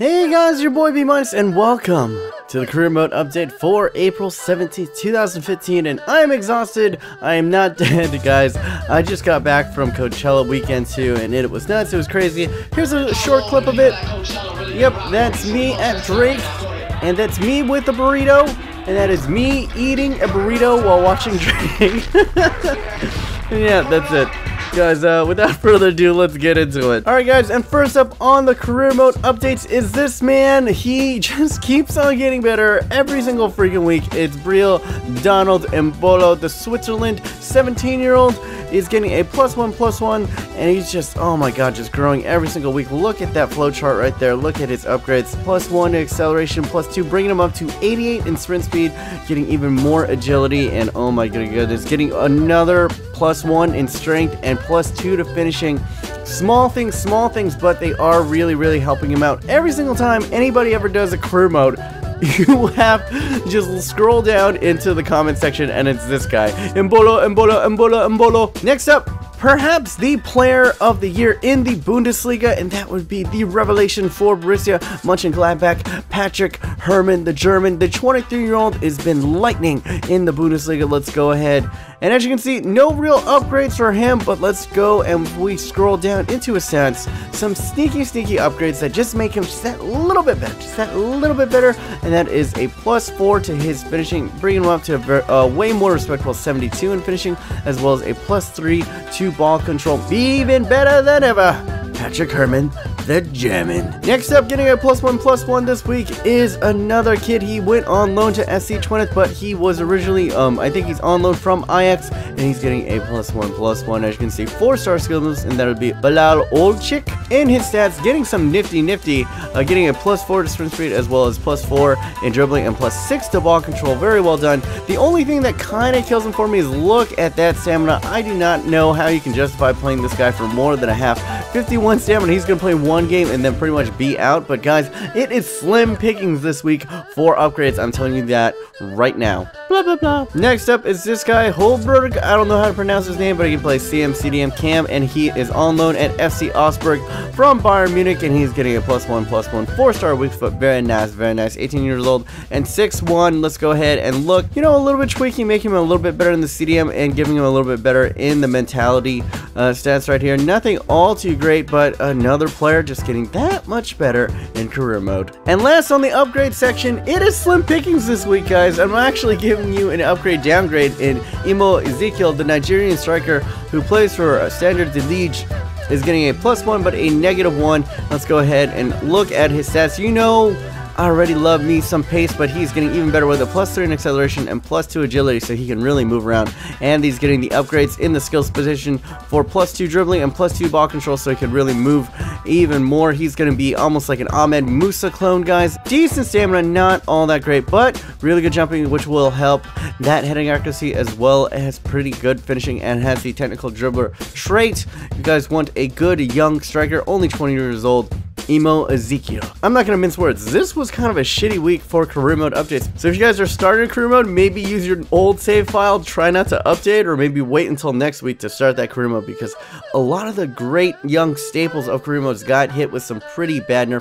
Hey guys, your boy B Minus, and welcome to the career mode update for April 17th, 2015. And I am exhausted. I am not dead, guys. I just got back from Coachella weekend too, and it was nuts. It was crazy. Here's a short clip of it. Yep, that's me at Drake, and that's me with a burrito, and that is me eating a burrito while watching Drake. yeah, that's it. Guys, uh, without further ado, let's get into it. Alright guys, and first up on the career mode updates is this man. He just keeps on getting better every single freaking week. It's Breel Donald and Embolo, the Switzerland 17-year-old is getting a plus one, plus one, and he's just, oh my god, just growing every single week. Look at that flow chart right there. Look at his upgrades. Plus one acceleration, plus two, bringing him up to 88 in sprint speed, getting even more agility, and oh my goodness, getting another plus one in strength and plus two to finishing. Small things, small things, but they are really, really helping him out. Every single time anybody ever does a career mode, you have just scroll down into the comment section and it's this guy. Embolo, Embolo, Embolo, Embolo. Next up, perhaps the player of the year in the Bundesliga, and that would be the revelation for Borussia Mönchengladbach, Patrick Herrmann, the German. The 23-year-old has been lightning in the Bundesliga. Let's go ahead. And as you can see, no real upgrades for him, but let's go and we scroll down into his stats. Some sneaky, sneaky upgrades that just make him just that little bit better, just that little bit better, and that is a plus 4 to his finishing, bringing him up to a uh, way more respectable 72 in finishing, as well as a plus 3 to ball control. Even better than ever, Patrick Herrmann, the German. Next up, getting a plus one plus one this week is another kid. He went on loan to SC Twente, but he was originally, um, I think he's on loan from Ajax, and he's getting a plus one plus one. As you can see, four star skills, and that would be Bilal Ould-Chikh. In his stats, getting some nifty nifty, uh, getting a plus four to sprint speed as well as plus four in dribbling and plus six to ball control. Very well done. The only thing that kind of kills him for me is look at that stamina. I do not know how you can justify playing this guy for more than a half. 51 stamina, he's going to play one game and then pretty much be out. But guys, it is slim pickings this week for upgrades. I'm telling you that right now. Blah, blah, blah. Next up is this guy, Holberg. I don't know how to pronounce his name, but he can play CM, CDM, CAM, and he is on loan at FC Augsburg from Bayern Munich, and he's getting a plus one, plus one, four-star weak foot. Very nice, very nice. 18 years old and 6'1". Let's go ahead and look, you know, a little bit tweaking, making him a little bit better in the CDM and giving him a little bit better in the mentality uh, stats right here. Nothing all too great, but another player just getting that much better in career mode. And last on the upgrade section, it is slim pickings this week, guys. I'm actually giving you an upgrade downgrade in Imo Ezekiel, the Nigerian striker who plays for Standard de Liege is getting a plus one but a negative one. Let's go ahead and look at his stats. You know I already love me some pace, but he's getting even better with a plus 3 in acceleration and plus 2 agility, so he can really move around. And he's getting the upgrades in the skills position for plus 2 dribbling and plus 2 ball control, so he can really move even more. He's going to be almost like an Ahmed Musa clone, guys. Decent stamina, not all that great, but really good jumping, which will help that heading accuracy as well as pretty good finishing and has the technical dribbler trait. You guys want a good young striker, only 20 years old. Imo Ezekiel. I'm not gonna mince words. This was kind of a shitty week for career mode updates. So if you guys are starting career mode, maybe use your old save file, try not to update, or maybe wait until next week to start that career mode because a lot of the great young staples of career modes got hit with some pretty bad nerf.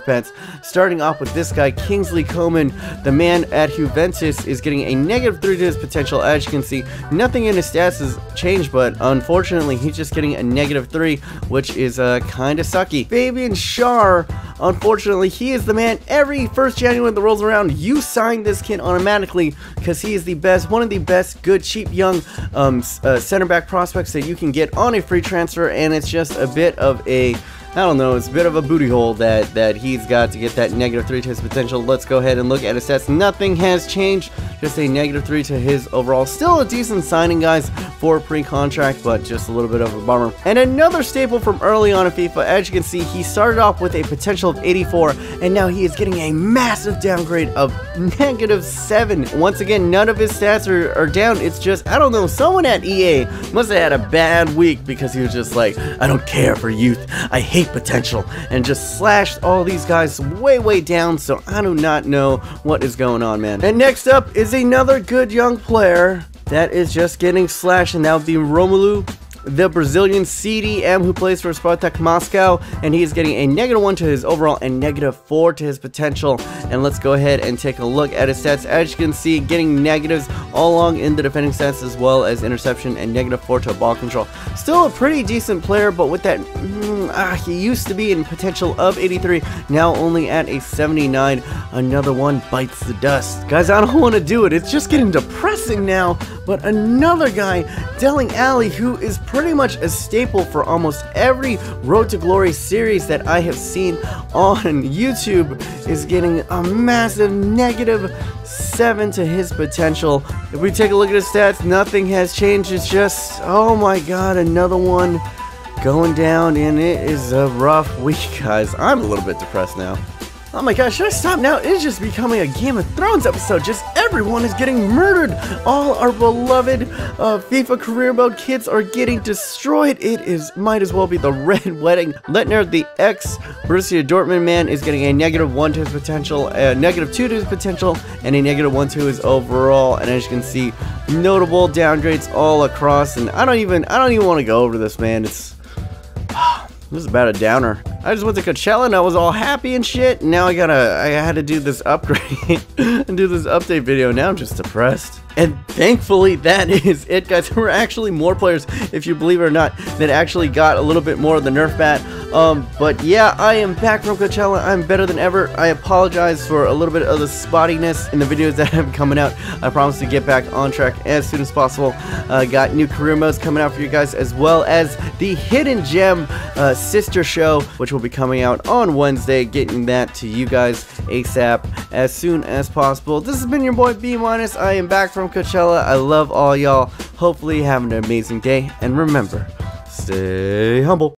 Starting off with this guy, Kingsley Coman, the man at Juventus is getting a negative 3 to his potential. As you can see, nothing in his stats has changed, but unfortunately, he's just getting a negative 3, which is uh, kind of sucky. Fabian Schär Unfortunately, he is the man every 1st January that rolls around, you sign this kid automatically because he is the best, one of the best good, cheap, young um, uh, center back prospects that you can get on a free transfer, and it's just a bit of a I don't know, it's a bit of a booty hole that, that he's got to get that negative 3 to his potential. Let's go ahead and look at his stats. Nothing has changed, just a negative 3 to his overall. Still a decent signing, guys, for pre-contract, but just a little bit of a bummer. And another staple from early on in FIFA, as you can see, he started off with a potential of 84, and now he is getting a massive downgrade of negative 7. Once again, none of his stats are, are down. It's just, I don't know, someone at EA must have had a bad week because he was just like, I don't care for youth. I hate potential and just slashed all these guys way, way down. So I do not know what is going on, man. And next up is another good young player that is just getting slashed, and that would be Romulo the Brazilian CDM who plays for Spartak Moscow, and he is getting a negative 1 to his overall and negative 4 to his potential. And let's go ahead and take a look at his stats. As you can see, getting negatives all along in the defending stats as well as interception and negative 4 to ball control. Still a pretty decent player, but with that, mm, ah, he used to be in potential of 83, now only at a 79. Another one bites the dust. Guys, I don't want to do it. It's just getting depressing now. But another guy, Dele Alli, who is pretty much a staple for almost every Road to Glory series that I have seen on YouTube, is getting a massive negative 7 to his potential. If we take a look at his stats, nothing has changed. It's just, oh my god, another one going down, and it is a rough week, guys. I'm a little bit depressed now. Oh my gosh, should I stop now? It's just becoming a Game of Thrones episode. Just everyone is getting murdered. All our beloved uh, FIFA career mode kids are getting destroyed. It is might as well be the Red Wedding. Leitner, the ex Borussia Dortmund man, is getting a negative one to his potential, a negative two to his potential, and a negative one to his overall. And as you can see, notable downgrades all across. And I don't even, I don't even want to go over this, man. It's this is about a downer. I just went to Coachella and I was all happy and shit. Now I gotta, I had to do this upgrade and do this update video. Now I'm just depressed. And thankfully, that is it, guys. There were actually more players, if you believe it or not, that actually got a little bit more of the Nerf bat. Um, but yeah, I am back from Coachella. I'm better than ever. I apologize for a little bit of the spottiness in the videos that have been coming out. I promise to get back on track as soon as possible. Uh, got new career modes coming out for you guys, as well as the Hidden Gem uh, sister show, which will be coming out on Wednesday. Getting that to you guys ASAP as soon as possible. This has been your boy B Minus. I am back from Coachella. I love all y'all. Hopefully, having an amazing day. And remember, stay humble.